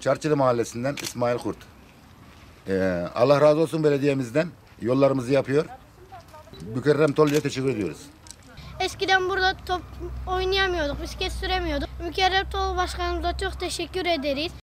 Çarçılı Mahallesi'nden İsmail Kurt. Ee, Allah razı olsun belediyemizden. Yollarımızı yapıyor. Mükerrem Tollu'ya teşekkür ediyoruz. Eskiden burada top oynayamıyorduk, bisiklet süremiyorduk. Mükerrem Tol Başkanımıza çok teşekkür ederiz.